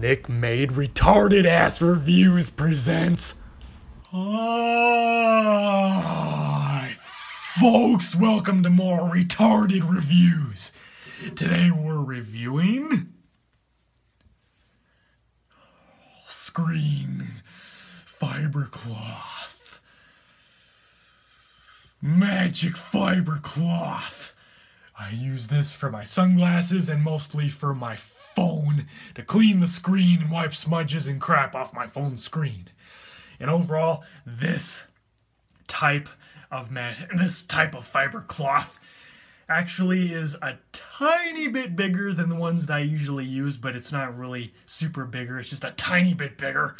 Nick Made Retarded Ass Reviews presents. Hi, folks, welcome to more retarded reviews. Today we're reviewing. Screen fiber cloth. Magic fiber cloth. I use this for my sunglasses and mostly for my phone to clean the screen and wipe smudges and crap off my phone screen. And overall, this type of this type of fiber cloth actually is a tiny bit bigger than the ones that I usually use, but it's not really super bigger. It's just a tiny bit bigger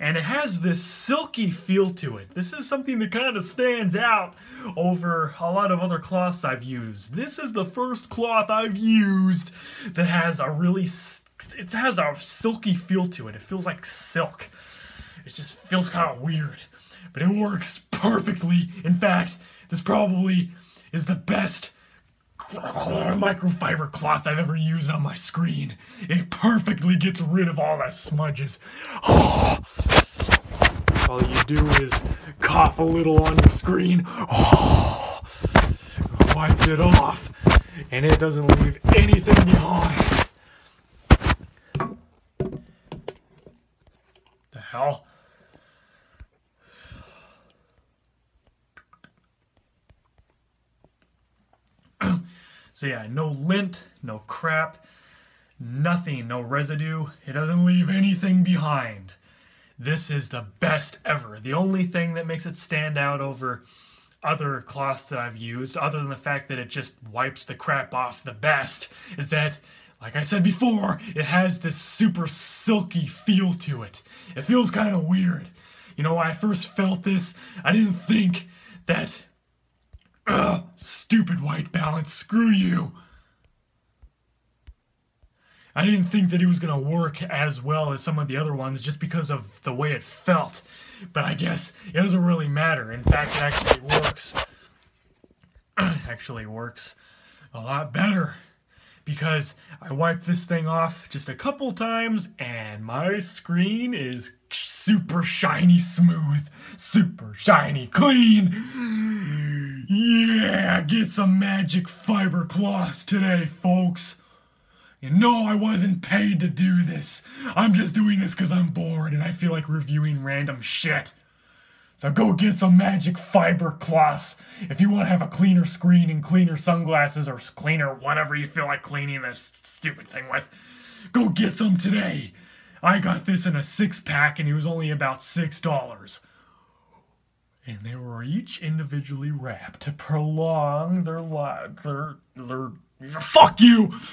and it has this silky feel to it. This is something that kind of stands out over a lot of other cloths I've used. This is the first cloth I've used that has a really, it has a silky feel to it. It feels like silk. It just feels kind of weird, but it works perfectly. In fact, this probably is the best microfiber cloth I've ever used on my screen. It perfectly gets rid of all the smudges. all you do is cough a little on your screen. wipe it off. And it doesn't leave anything behind. The hell? So yeah, no lint, no crap, nothing, no residue. It doesn't leave anything behind. This is the best ever. The only thing that makes it stand out over other cloths that I've used, other than the fact that it just wipes the crap off the best, is that, like I said before, it has this super silky feel to it. It feels kind of weird. You know, when I first felt this, I didn't think that stupid white balance, screw you. I didn't think that it was going to work as well as some of the other ones just because of the way it felt. But I guess it doesn't really matter. In fact, it actually works. actually works a lot better because I wiped this thing off just a couple times and my screen is super shiny smooth, super shiny clean. Yeah, get some magic fiber cloths today, folks. And no, I wasn't paid to do this. I'm just doing this because I'm bored and I feel like reviewing random shit. So go get some magic fiber cloths if you want to have a cleaner screen and cleaner sunglasses or cleaner whatever you feel like cleaning this stupid thing with. Go get some today. I got this in a six pack and it was only about six dollars. And they were each individually wrapped to prolong their life. Their, their, fuck you!